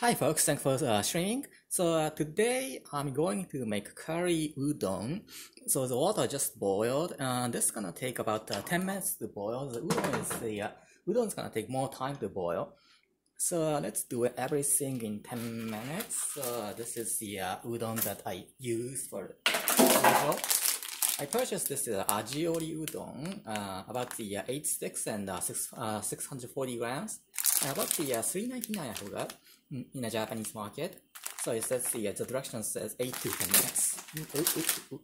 Hi folks, thanks for uh, streaming. So uh, today I'm going to make curry udon. So the water just boiled. and this is gonna take about uh, 10 minutes to boil. The udon is the uh, udon is gonna take more time to boil. So uh, let's do everything in 10 minutes. So this is the uh, udon that I use for usual. I purchased this uh, ajiori udon, uh, about the uh, 8 sticks and uh, six, uh, 640 grams. Uh, about the uh, 399 I forgot in a Japanese market. So it says the, uh, the direction says 8 to 10 minutes. Mm.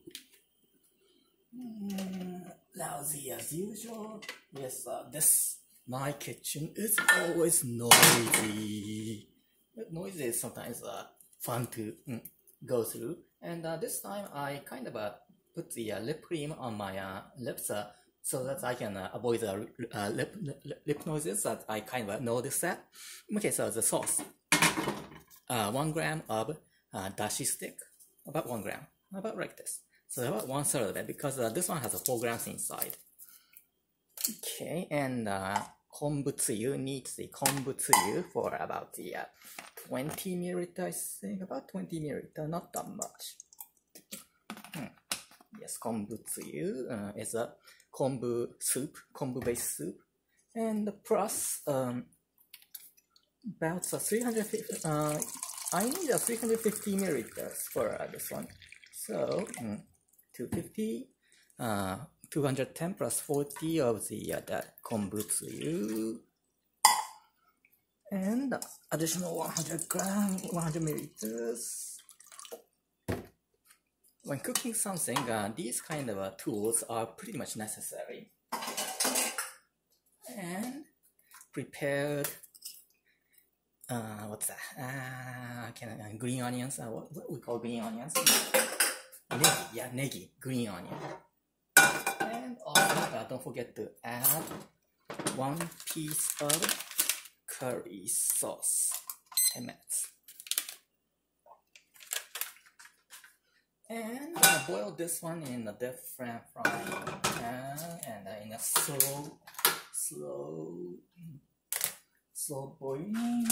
Mm, lousy as usual. Yes, uh, this my kitchen is always noisy. But noisy is sometimes uh, fun to mm, go through. And uh, this time I kind of uh, put the uh, lip cream on my uh, lips uh, so that I can uh, avoid the uh, lip, lip, lip noises that I kind of noticed that. Okay, so the sauce. Uh, one gram of uh, dashi stick, about one gram, about like this. So about one third of it because uh, this one has a four grams inside. Okay, and uh, kombu tsuyu needs the kombu tsuyu for about the uh, 20 milliliter, I think, about 20 milliliter, not that much. Hmm. Yes, kombu tsuyu uh, is a kombu soup, kombu based soup, and plus um, about uh, 350. Uh, I need a 350 milliliters for uh, this one, so mm, 250. Uh, 210 plus 40 of the uh, that kombu tsuyu and additional 100 gram 100 milliliters when cooking something uh, these kind of uh, tools are pretty much necessary and prepared uh, what's that uh, can, uh, green onions uh, what, what we call green onions negi yeah negi green onion and also, uh, don't forget to add one piece of curry sauce. 10 minutes. And uh, boil this one in a different frying pan and in a slow, slow, slow boiling.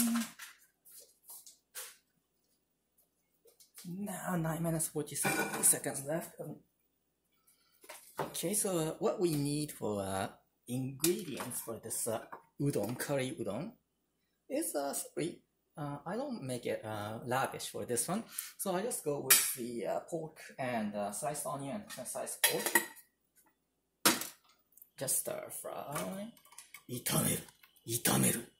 Now 9 minutes 40 seconds left. Um, Okay, so what we need for uh, ingredients for this uh, udon, curry udon, is uh, sorry, uh, I don't make it uh, lavish for this one. So I just go with the uh, pork and uh, sliced onion and sliced pork. Just stir fry. 炒める。炒める。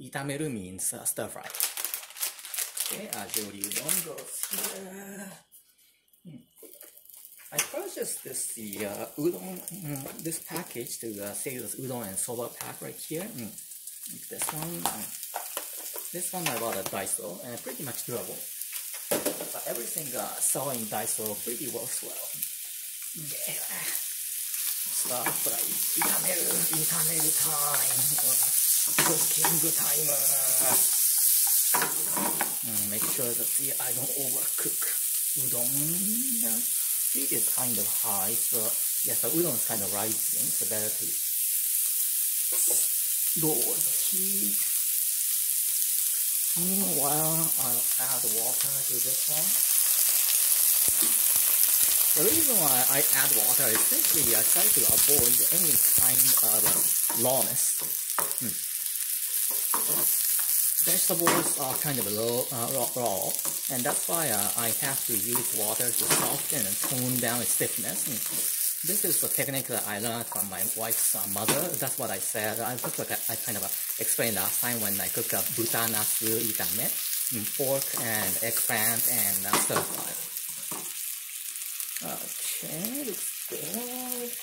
炒める means uh, stir fry. Okay, as your udon goes here. I purchased this the uh, udon mm, this package to uh, save this udon and soba pack right here. Mm. This one, mm. this one I bought at Daiso and pretty much durable. But everything uh, selling Daiso pretty works well. Yeah. Stop right. Uh, itameru, itameru time. Cooking timer. Mm, make sure that the, I don't overcook udon heat is kind of high, so yes, the udon is kind of rising, so better to lower the heat. Meanwhile, I'll add water to this one. The reason why I add water is simply I try to avoid any kind of uh, rawness. Hmm. Vegetables are kind of low, uh, raw, and that's why uh, I have to use water to soften and tone down its stiffness. And this is the technique that I learned from my wife's uh, mother. That's what I said. I, like I, kind of uh, explained last time when I cooked uh, buta nasu itame, pork and eggplant and uh, stir fry. Okay, looks good.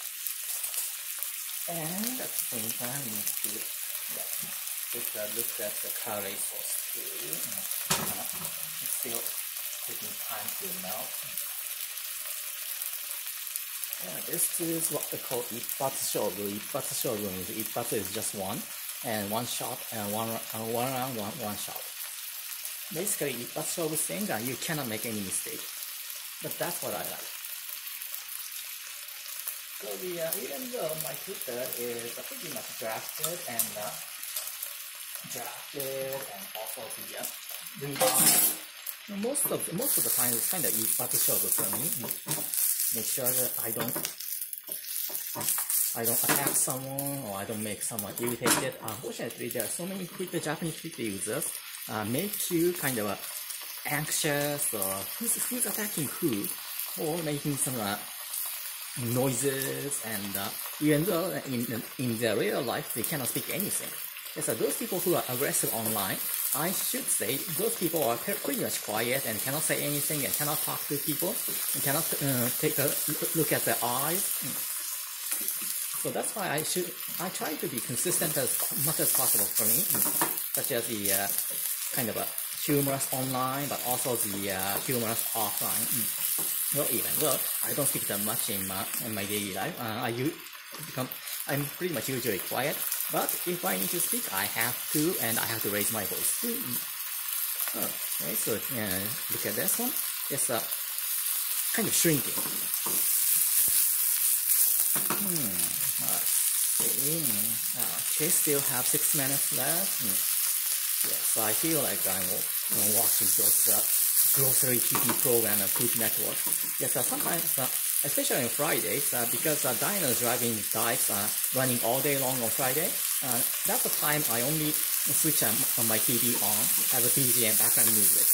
And at the same time, we need to take a look at the curry sauce too. It's still taking time to melt. Yeah, this is what they call ippatsu shoubu. Ippatsu shoubu means ipatsu is just one, and one shot, and one uh, one round, one one shot. Basically, ippatsu shoubu thing, uh, you cannot make any mistake. But that's what I like. So the, uh, even though my Twitter is pretty much drafted and uh, drafted and also the uh. Most of most of the time it's kind of episode for me. Make sure that I don't I don't attack someone or I don't make someone irritated. Unfortunately, there are so many Twitter Japanese Twitter users uh, make you kind of uh, anxious or who's, who's attacking who or making some uh, noises and uh, even though in, in their real life they cannot speak anything. So those people who are aggressive online, I should say those people are pretty much quiet and cannot say anything and cannot talk to people and cannot uh, take a look at their eyes. So that's why I should I try to be consistent as much as possible for me, such as the uh, kind of a humorous online, but also the uh, humorous offline. Well, even well, I don't speak that much in my in my daily life. Uh, I become I'm pretty much usually quiet, but if I need to speak, I have to, and I have to raise my voice too. Okay, so uh, look at this one. It's uh, kind of shrinking. Hmm. Okay. Okay, still have six minutes left. Hmm. Yes, I feel like I'm, watching those uh, grocery TV program and Food Network. Yes, uh, sometimes, uh, especially on Fridays, uh, because uh, Diners, Drive-Ins dives are running all day long on Friday, uh, that's the time I only switch on my TV on as a BGM background music.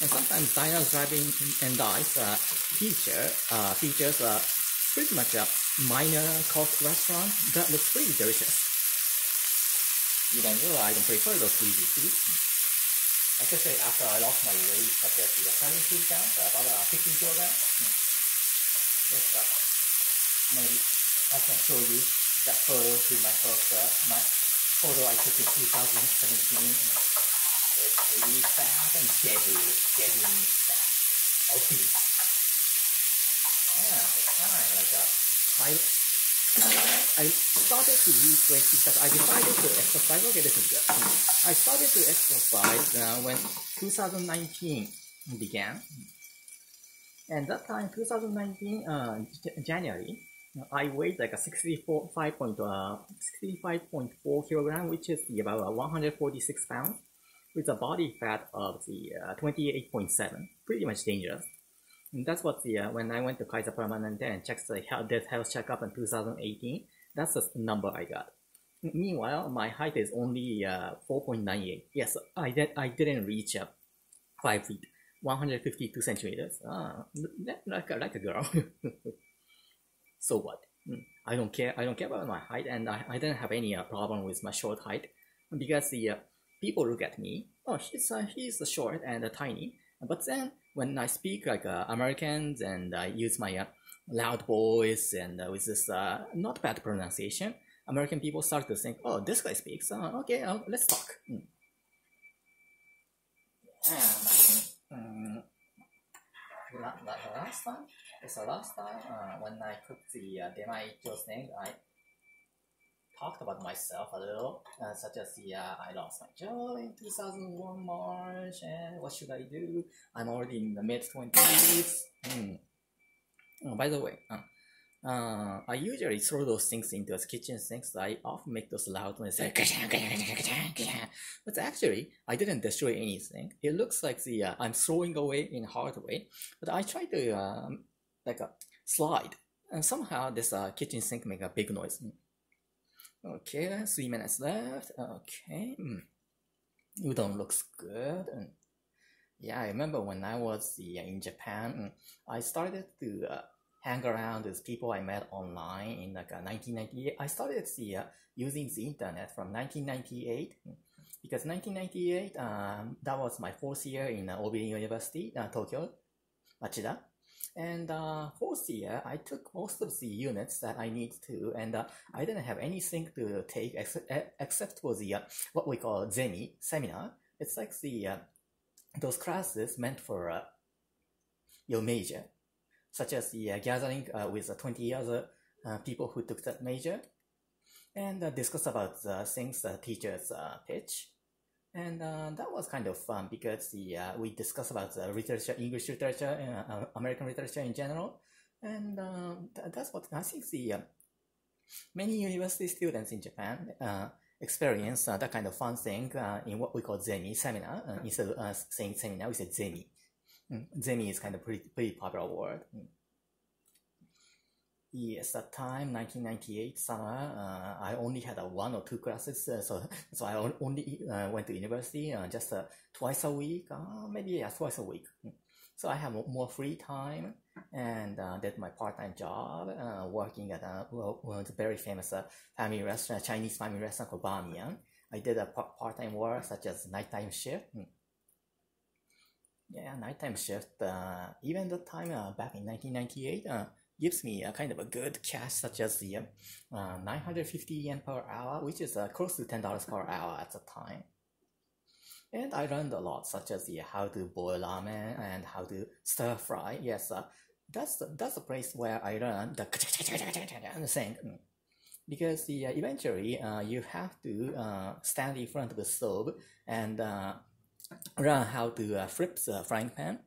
And sometimes Diners, Drive-Ins and dives uh, feature uh, features uh, pretty much a minor cost restaurant that looks pretty delicious. Even though I don't prefer those greasy foods. Especially after I lost my weight compared to the 70 pounds, about uh, 15 kilograms. Hmm. Yes, but maybe I can show you that photo to my first, uh, my photo I took in 2017. It's really fat and deadly, deadly fat. Okay. Yeah, it's fine, like that. I I started to lose weight because I decided to exercise. Okay, this is good. I started to exercise uh, when 2019 began. And that time, 2019, uh, January, I weighed like a 64, 5.4 uh, kilogram, which is about uh, 146 pounds, with a body fat of the uh, 28.7, pretty much dangerous. And that's what the uh, when I went to Kaiser Permanente and checked the health, health checkup in 2018. That's the number I got. Meanwhile, my height is only uh, 4.98. Yes, I did. I didn't reach uh, five feet, 152 centimeters. Ah, like a, like a girl. so what? Hmm, I don't care. I don't care about my height, and I, I didn't have any uh, problem with my short height because the uh, people look at me. Oh, he's uh, he's short and tiny. But then when I speak like uh, Americans and I use my uh, loud voice and uh, with this uh, not bad pronunciation, American people start to think, oh, this guy speaks. Uh, okay, let's talk. Mm. And um, last time, it's the last time uh, when I cooked the uh, Demai thing, I talked about myself a little, uh, such as the uh, I lost my job in 2001 March, and what should I do? I'm already in the mid 20s. Mm. Oh, by the way, uh, uh, I usually throw those things into the kitchen sinks. I often make those loud noises, like, but actually, I didn't destroy anything. It looks like the uh, I'm throwing away in a hard way, but I try to um, like a slide, and somehow this uh, kitchen sink make a big noise. Okay, three minutes left. Okay. Mm. Udon looks good. And yeah, I remember when I was in Japan, mm, I started to uh, hang around with people I met online in like uh, 1998. I started uh, using the internet from 1998 mm, because 1998, um, that was my fourth year in uh, Obirin University, uh, Tokyo, Machida. And uh, fourth year, I took most of the units that I need to, and uh, I didn't have anything to take ex- except for the uh, what we call Zemi seminar. It's like the uh, those classes meant for uh, your major, such as the uh, gathering with 20 other people who took that major, and discuss about the things the teachers pitch. And uh, that was kind of fun because the uh, we discussed about the literature, English literature, uh, uh American literature in general, and uh, th- that's what I think the uh, many university students in Japan experience uh, that kind of fun thing uh, in what we call Zemi seminar. Uh, instead of uh, saying seminar, we say Zemi. Mm. Zemi is kind of pretty, pretty popular word. Mm. Yes, that time, 1998 summer, uh, I only had uh, one or two classes, uh, so so I only uh, went to university uh, just uh, twice a week, maybe yeah, twice a week. Mm. So I have more free time and did my part-time job working at a well, one very famous family restaurant, Chinese family restaurant called Bamiyan. I did a part-time work such as nighttime shift. Mm. Yeah, nighttime shift. even the time back in 1998 gives me a kind of a good cash such as the uh, 950 yen per hour, which is uh, close to $10 per hour at the time. And I learned a lot, such as the how to boil ramen and how to stir fry. Yes, uh, that's the, that's the place where I learned the thing. Because the, uh, eventually uh, you have to uh, stand in front of the stove and uh, learn how to uh, flip the frying pan.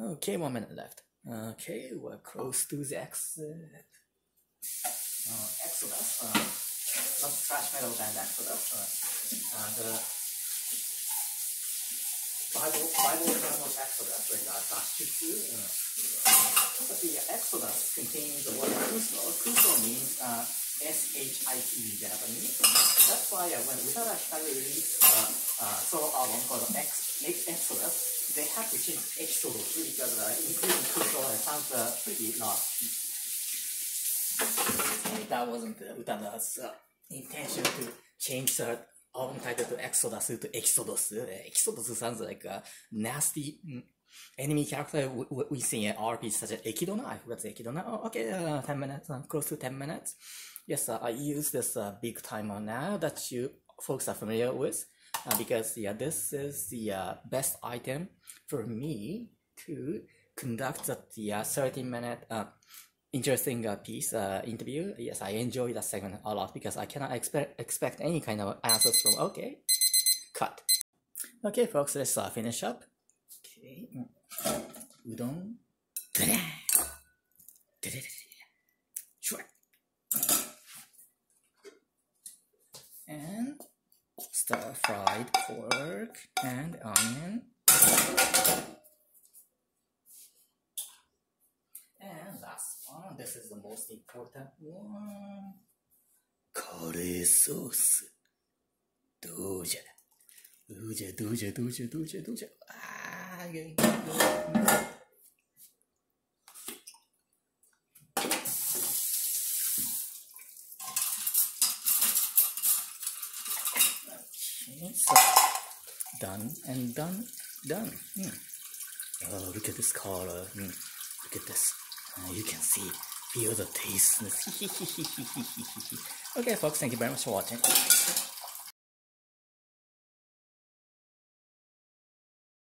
Okay, one minute left. Okay, we're close to the exit. Uh, Exodus, uh, not thrash metal band Exodus. Uh, uh, the Bible, Bible term was Exodus, like uh, Dashitsu. Uh, but the Exodus contains the word Kuso. Kuso means uh, S-H-I-T in Japanese. That's why uh, when Utada Hikaru released uh, uh, solo album called X, Exodus, they had to change Exodus because uh, including Kuso sounds uh, pretty lost. And that wasn't Utada's uh, intention to change the album title to Exodus to Exodus. Uh, Exodus sounds like a nasty mm, enemy character we, we see in RP such as Ekidona. I forgot Ekidona. Oh, okay, uh, 10 minutes, uh, close to 10 minutes. Yes, uh, I use this uh, big timer now that you folks are familiar with uh, because yeah, this is the uh, best item for me to conduct the uh, 30 minute uh, interesting uh, piece uh, interview. Yes, I enjoy that segment a lot because I cannot expect expect any kind of answers from. Okay, cut. Okay, folks, let's uh, finish up. Okay, udon. Sure. And stir fried pork and onion. And last one, this is the most important one. カレーソース。どうじゃどうじゃどうじゃどうじゃどうじゃどうじゃああ、元気。So, done and done, done. Mm. Oh, look at this color. Mm. Look at this. Uh, you can see, feel the taste. okay, folks, thank you very much for watching.